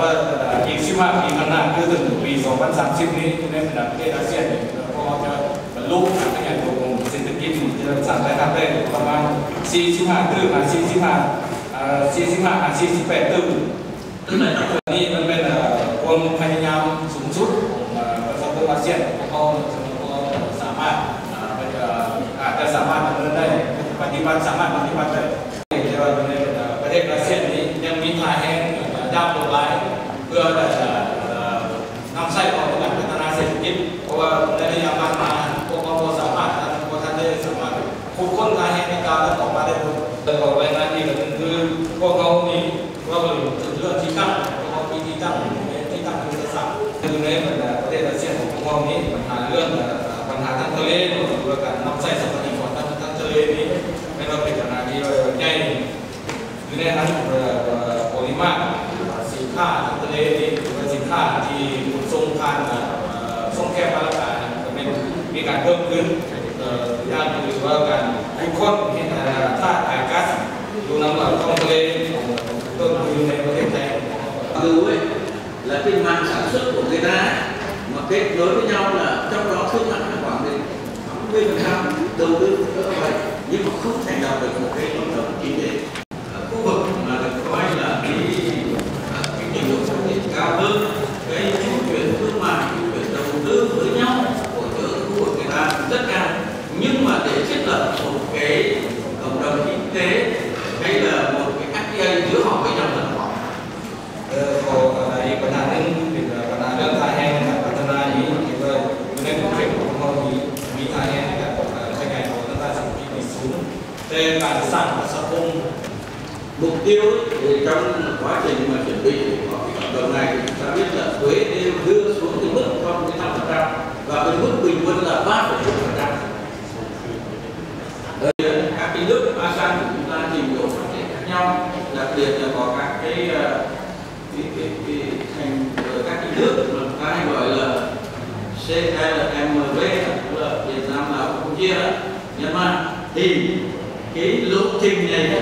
ว่าอีก15ปีข้างหน้าคือถึงปี 2030 นี้ในบรรดาประเทศอาเซียนเนี่ยก็จะบรรลุการขยายตัวของเศรษฐกิจจะสร้างรายได้ได้ประมาณ 45ตื้อมา45 45อ่า48ตึ้งนี่มันเป็นความพยายาม ต่อรายงานอีกหนึ่งคือพวกเขามีว่าเราถึงเรื่องที่ตั้งพวกเขามีที่ตั้งที่ตั้งยุทธศาสตร์คือในประเทศรัสเซียของพวกเรานี้ปัญหาเรื่องปัญหาทางทะเลหรือว่าการนำใช้ทรัพยากรทางทางทะเลนี้ไม่ว่าเป็นปัญหาที่ใหญ่คือในนั้นปริมาตรสินค้าทางทะเลนี่หรือสินค้าที่ขนส่งผ่านส่งแคบมาลากาก็เป็นมีการเพิ่มขึ้น ย่านหรือว่าการทุกคนเห็นท่าอากาศดูน้ำหลักท้องทะเลต้นทุนในประเทศไทย từ ấy là cái mạng sản xuất của người ta mà kết nối với nhau là trong đó thương mại là khoảng đến 80 phần trăm đầu tư là một cái cộng đồng kinh tế hay là một cái FTA giữa họ với nhau là họ ờ, còn lại là nên thì còn là nước ta hay là còn ta gì thì rồi nên không phải không không gì vì ta hay là còn là cái của ta sẽ bị bị xuống về bản sản và sản phẩm mục tiêu thì trong quá trình mà chuẩn bị của cộng đồng này nhau đặc biệt là có các cái ờ, cái cái, cái thành ờ, các cái nước mà ta hay gọi là CLMV tức là Việt Nam Lào Campuchia đó Myanmar. Thì cái lộ trình này